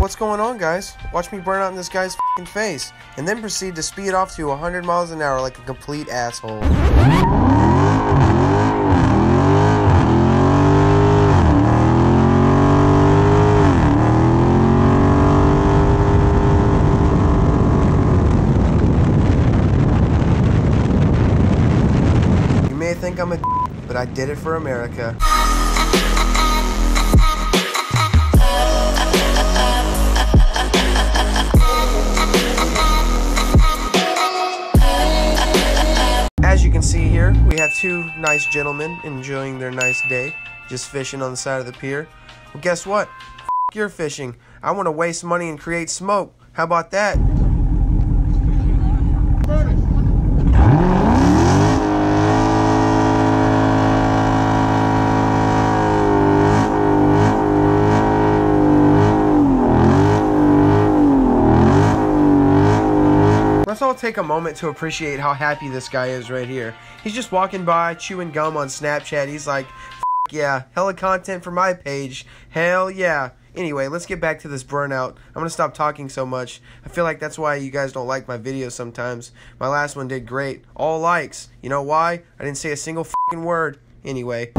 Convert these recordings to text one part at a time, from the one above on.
What's going on, guys? Watch me burn out in this guy's face, and then proceed to speed off to 100 miles an hour like a complete asshole. You may think I'm a but I did it for America. You can see here, we have two nice gentlemen enjoying their nice day, just fishing on the side of the pier. Well, guess what? F your fishing. I want to waste money and create smoke. How about that? Take a moment to appreciate how happy this guy is right here. He's just walking by, chewing gum on Snapchat. He's like, "F- yeah, hella content for my page. Hell yeah. Anyway, let's get back to this burnout. I'm gonna stop talking so much. I feel like that's why you guys don't like my videos sometimes. My last one did great. All likes. You know why? I didn't say a single fucking word. Anyway.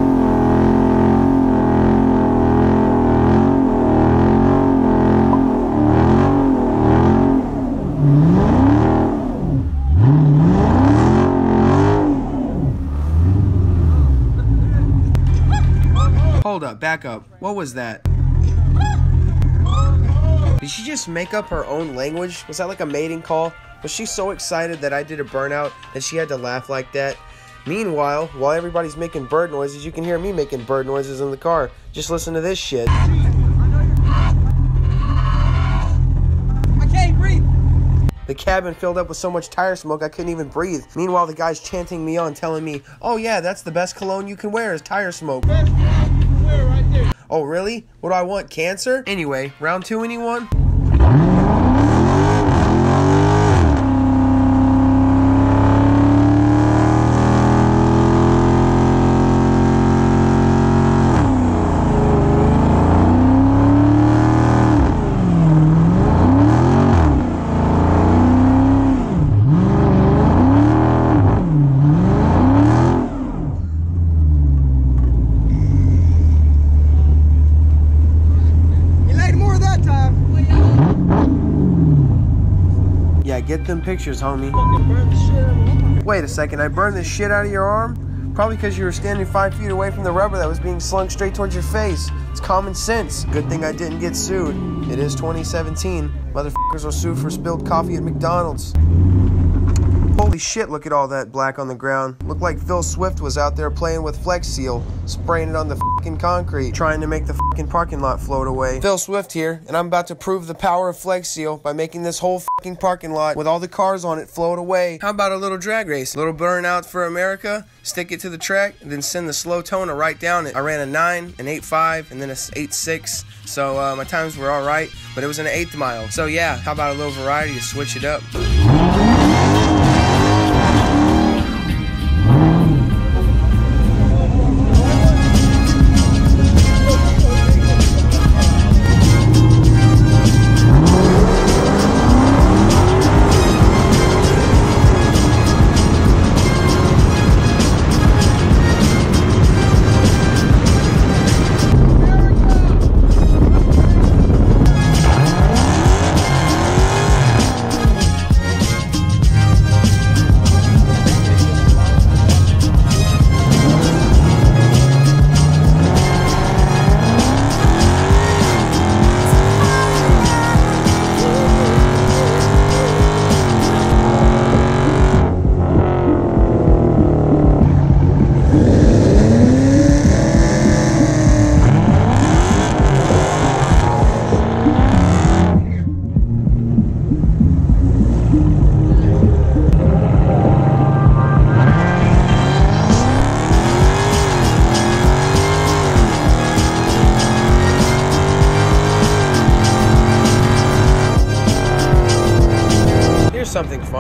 Hold up, back up. What was that? Did she just make up her own language? Was that like a mating call? Was she so excited that I did a burnout that she had to laugh like that? Meanwhile, while everybody's making bird noises, you can hear me making bird noises in the car. Just listen to this shit. I can't breathe. The cabin filled up with so much tire smoke I couldn't even breathe. Meanwhile, the guy's chanting me on, telling me, "Oh yeah, that's the best cologne you can wear is tire smoke." Right there. Oh really? What do I want? Cancer? Anyway, round two, anyone? You laid more that time. Yeah, get them pictures, homie. Fucking burn the shit out of me. Wait a second, I burned the shit out of your arm? Probably because you were standing five feet away from the rubber that was being slung straight towards your face. It's common sense. Good thing I didn't get sued. It is 2017. Motherfuckers will sue for spilled coffee at McDonald's. Holy shit, look at all that black on the ground. Looked like Phil Swift was out there playing with Flex Seal, spraying it on the fucking concrete, trying to make the fucking parking lot float away. Phil Swift here, and I'm about to prove the power of Flex Seal by making this whole fucking parking lot with all the cars on it float away. How about a little drag race? A little burnout for America? Stick it to the track, and then send the slow toner right down it. I ran a 9, an 8.5, and then a 8.6, so uh, my times were alright, but it was an eighth mile. So yeah, how about a little variety to switch it up?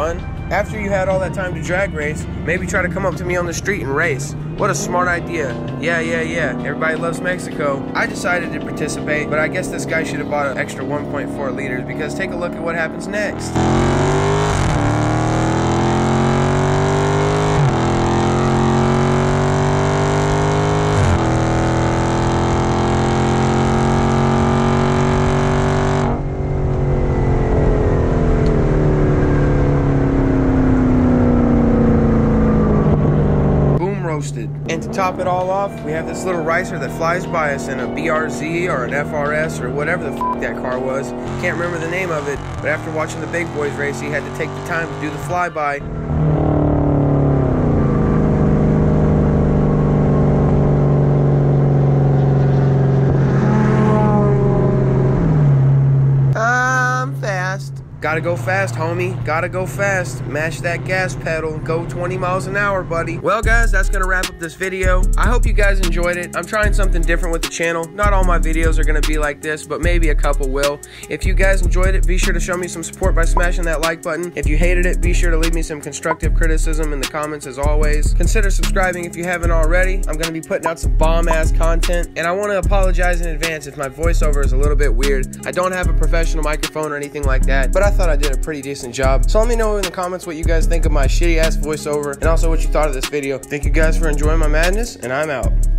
Fun. After you had all that time to drag race, maybe try to come up to me on the street and race. What a smart idea. Yeah, yeah, yeah. Everybody loves Mexico. I decided to participate, but I guess this guy should have bought an extra 1.4 liters because take a look at what happens next. boom roasted. And to top it all off, we have this little ricer that flies by us in a BRZ or an FRS or whatever the that car was. Can't remember the name of it, but after watching the big boys race, he had to take the time to do the flyby. I'm fast. Gotta go fast, homie. Gotta go fast. Mash that gas pedal. Go 20 miles an hour, buddy. Well, guys, that's gonna wrap up this video. I hope you guys enjoyed it. I'm trying something different with the channel. Not all my videos are gonna be like this, but maybe a couple will. If you guys enjoyed it, be sure to show me some support by smashing that like button. If you hated it, be sure to leave me some constructive criticism in the comments as always. Consider subscribing if you haven't already. I'm gonna be putting out some bomb ass content, and I wanna apologize in advance if my voiceover is a little bit weird. I don't have a professional microphone or anything like that, but I thought I did a pretty decent job. So let me know in the comments what you guys think of my shitty ass voiceover and also what you thought of this video. Thank you guys for enjoying my madness, and I'm out.